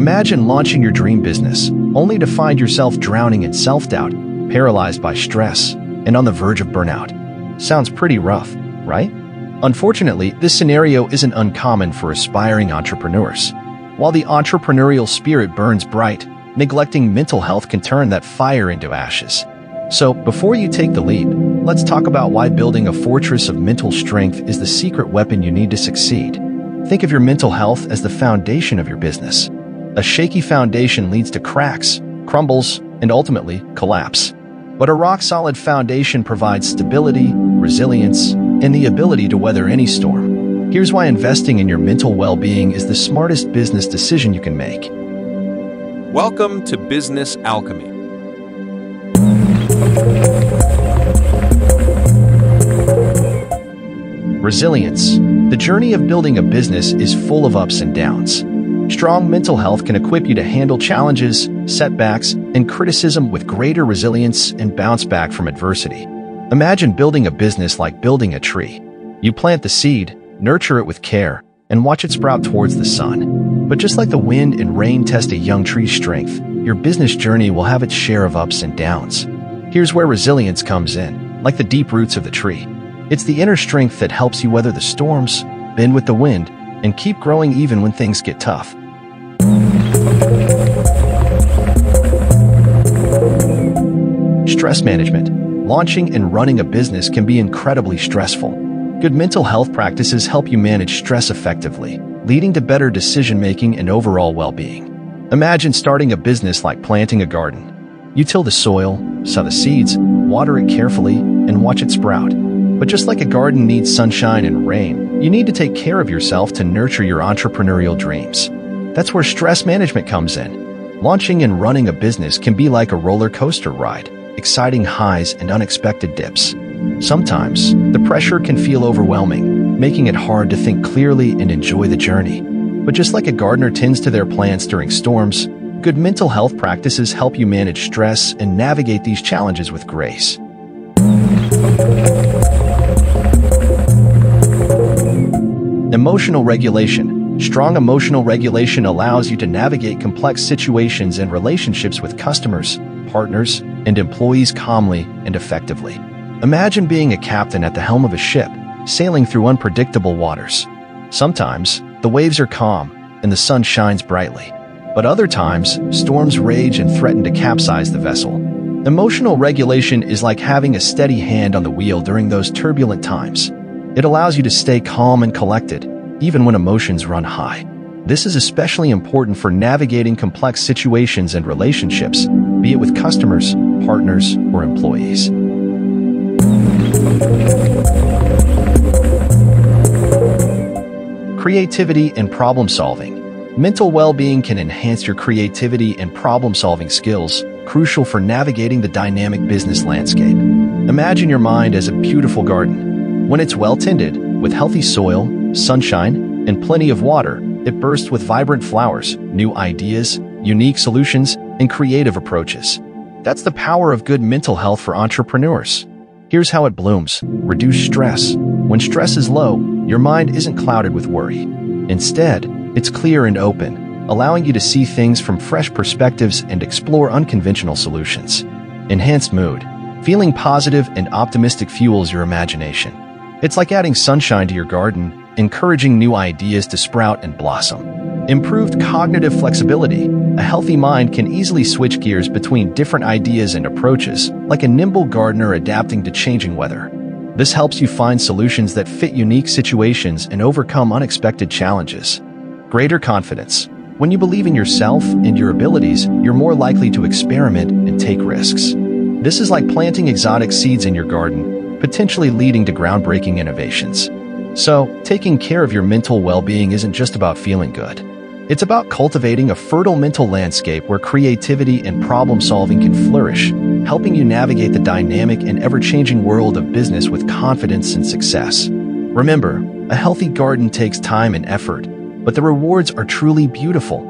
Imagine launching your dream business, only to find yourself drowning in self-doubt, paralyzed by stress, and on the verge of burnout. Sounds pretty rough, right? Unfortunately, this scenario isn't uncommon for aspiring entrepreneurs. While the entrepreneurial spirit burns bright, neglecting mental health can turn that fire into ashes. So, before you take the leap, let's talk about why building a fortress of mental strength is the secret weapon you need to succeed. Think of your mental health as the foundation of your business. A shaky foundation leads to cracks, crumbles, and ultimately collapse. But a rock-solid foundation provides stability, resilience, and the ability to weather any storm. Here's why investing in your mental well-being is the smartest business decision you can make. Welcome to Business Alchemy. Resilience. The journey of building a business is full of ups and downs. Strong mental health can equip you to handle challenges, setbacks, and criticism with greater resilience and bounce back from adversity. Imagine building a business like building a tree. You plant the seed, nurture it with care, and watch it sprout towards the sun. But just like the wind and rain test a young tree's strength, your business journey will have its share of ups and downs. Here's where resilience comes in, like the deep roots of the tree. It's the inner strength that helps you weather the storms, bend with the wind, and keep growing even when things get tough. Stress management. Launching and running a business can be incredibly stressful. Good mental health practices help you manage stress effectively, leading to better decision-making and overall well-being. Imagine starting a business like planting a garden. You till the soil, sow the seeds, water it carefully, and watch it sprout. But just like a garden needs sunshine and rain, you need to take care of yourself to nurture your entrepreneurial dreams. That's where stress management comes in. Launching and running a business can be like a roller coaster ride, exciting highs and unexpected dips. Sometimes, the pressure can feel overwhelming, making it hard to think clearly and enjoy the journey. But just like a gardener tends to their plants during storms, good mental health practices help you manage stress and navigate these challenges with grace. Emotional regulation Strong emotional regulation allows you to navigate complex situations and relationships with customers, partners, and employees calmly and effectively. Imagine being a captain at the helm of a ship, sailing through unpredictable waters. Sometimes, the waves are calm and the sun shines brightly. But other times, storms rage and threaten to capsize the vessel. Emotional regulation is like having a steady hand on the wheel during those turbulent times. It allows you to stay calm and collected, even when emotions run high. This is especially important for navigating complex situations and relationships, be it with customers, partners, or employees. Creativity and problem solving. Mental well-being can enhance your creativity and problem-solving skills, crucial for navigating the dynamic business landscape. Imagine your mind as a beautiful garden. When it's well-tended, with healthy soil, sunshine, and plenty of water, it bursts with vibrant flowers, new ideas, unique solutions, and creative approaches. That's the power of good mental health for entrepreneurs. Here's how it blooms. Reduce stress. When stress is low, your mind isn't clouded with worry. Instead, it's clear and open, allowing you to see things from fresh perspectives and explore unconventional solutions. Enhanced mood. Feeling positive and optimistic fuels your imagination. It's like adding sunshine to your garden encouraging new ideas to sprout and blossom. Improved cognitive flexibility. A healthy mind can easily switch gears between different ideas and approaches, like a nimble gardener adapting to changing weather. This helps you find solutions that fit unique situations and overcome unexpected challenges. Greater confidence. When you believe in yourself and your abilities, you're more likely to experiment and take risks. This is like planting exotic seeds in your garden, potentially leading to groundbreaking innovations. So, taking care of your mental well-being isn't just about feeling good. It's about cultivating a fertile mental landscape where creativity and problem-solving can flourish, helping you navigate the dynamic and ever-changing world of business with confidence and success. Remember, a healthy garden takes time and effort, but the rewards are truly beautiful.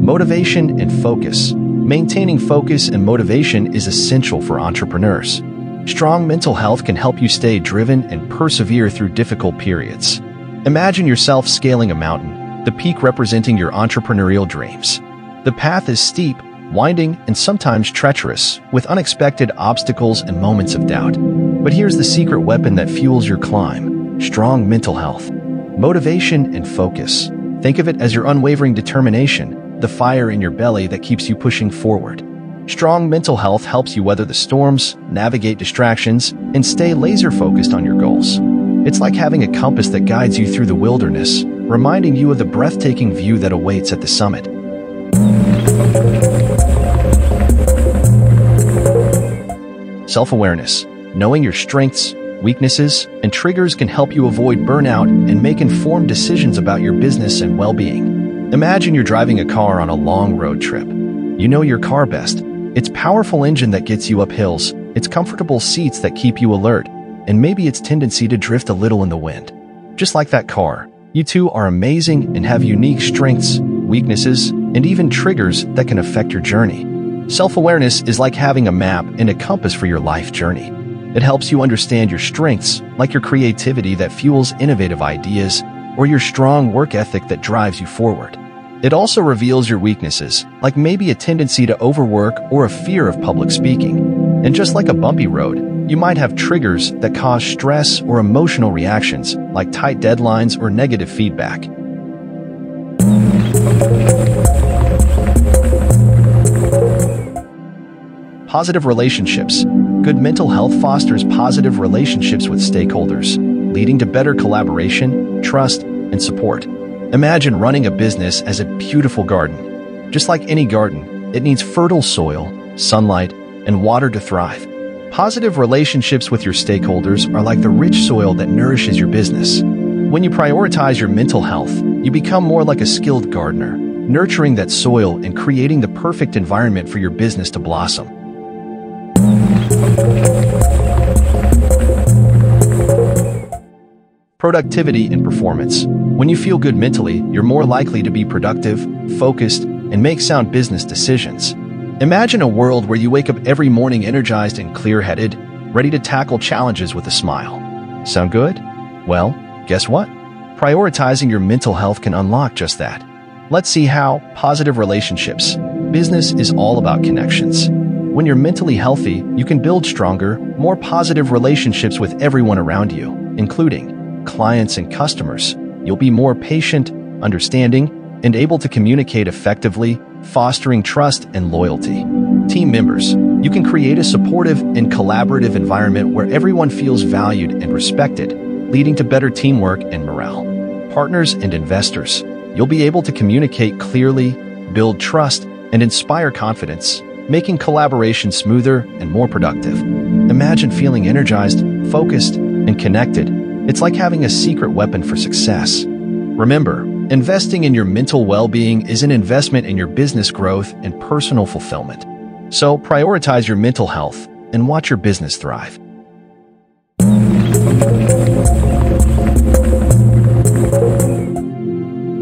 Motivation and focus. Maintaining focus and motivation is essential for entrepreneurs. Strong mental health can help you stay driven and persevere through difficult periods. Imagine yourself scaling a mountain, the peak representing your entrepreneurial dreams. The path is steep, winding, and sometimes treacherous, with unexpected obstacles and moments of doubt. But here's the secret weapon that fuels your climb strong mental health, motivation, and focus. Think of it as your unwavering determination, the fire in your belly that keeps you pushing forward. Strong mental health helps you weather the storms, navigate distractions, and stay laser focused on your goals. It's like having a compass that guides you through the wilderness, reminding you of the breathtaking view that awaits at the summit. Self awareness. Knowing your strengths, weaknesses, and triggers can help you avoid burnout and make informed decisions about your business and well being. Imagine you're driving a car on a long road trip. You know your car best its powerful engine that gets you up hills, its comfortable seats that keep you alert, and maybe its tendency to drift a little in the wind. Just like that car, you too are amazing and have unique strengths, weaknesses, and even triggers that can affect your journey. Self awareness is like having a map and a compass for your life journey. It helps you understand your strengths, like your creativity that fuels innovative ideas, or your strong work ethic that drives you forward. It also reveals your weaknesses, like maybe a tendency to overwork or a fear of public speaking. And just like a bumpy road, you might have triggers that cause stress or emotional reactions, like tight deadlines or negative feedback. Positive relationships. Good mental health fosters positive relationships with stakeholders, leading to better collaboration, trust, and support. Imagine running a business as a beautiful garden. Just like any garden, it needs fertile soil, sunlight, and water to thrive. Positive relationships with your stakeholders are like the rich soil that nourishes your business. When you prioritize your mental health, you become more like a skilled gardener, nurturing that soil and creating the perfect environment for your business to blossom. Productivity and performance. When you feel good mentally, you're more likely to be productive, focused, and make sound business decisions. Imagine a world where you wake up every morning energized and clear headed, ready to tackle challenges with a smile. Sound good? Well, guess what? Prioritizing your mental health can unlock just that. Let's see how positive relationships. Business is all about connections. When you're mentally healthy, you can build stronger, more positive relationships with everyone around you, including clients, and customers, you'll be more patient, understanding, and able to communicate effectively, fostering trust and loyalty. Team members, you can create a supportive and collaborative environment where everyone feels valued and respected, leading to better teamwork and morale. Partners and investors, you'll be able to communicate clearly, build trust, and inspire confidence, making collaboration smoother and more productive. Imagine feeling energized, focused, and connected it's like having a secret weapon for success. Remember, investing in your mental well being is an investment in your business growth and personal fulfillment. So prioritize your mental health and watch your business thrive.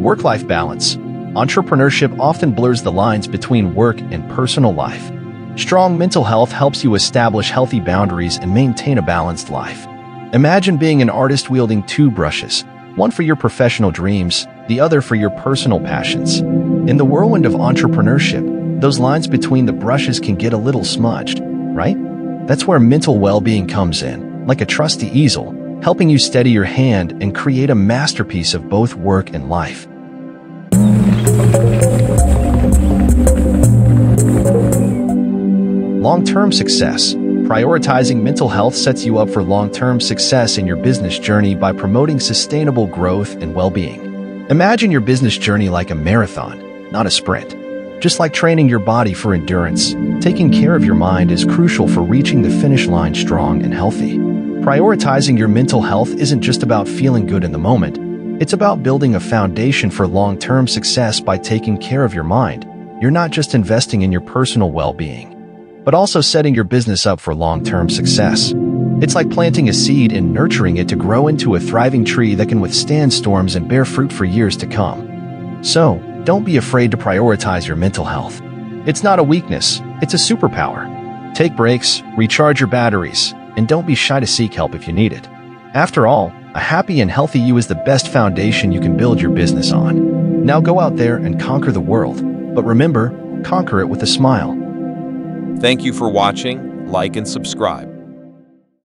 Work life balance. Entrepreneurship often blurs the lines between work and personal life. Strong mental health helps you establish healthy boundaries and maintain a balanced life. Imagine being an artist wielding two brushes, one for your professional dreams, the other for your personal passions. In the whirlwind of entrepreneurship, those lines between the brushes can get a little smudged, right? That's where mental well-being comes in, like a trusty easel, helping you steady your hand and create a masterpiece of both work and life. Long-term success Prioritizing mental health sets you up for long-term success in your business journey by promoting sustainable growth and well-being. Imagine your business journey like a marathon, not a sprint. Just like training your body for endurance, taking care of your mind is crucial for reaching the finish line strong and healthy. Prioritizing your mental health isn't just about feeling good in the moment. It's about building a foundation for long-term success by taking care of your mind. You're not just investing in your personal well-being but also setting your business up for long-term success. It's like planting a seed and nurturing it to grow into a thriving tree that can withstand storms and bear fruit for years to come. So, don't be afraid to prioritize your mental health. It's not a weakness, it's a superpower. Take breaks, recharge your batteries, and don't be shy to seek help if you need it. After all, a happy and healthy you is the best foundation you can build your business on. Now go out there and conquer the world, but remember, conquer it with a smile. Thank you for watching, like and subscribe.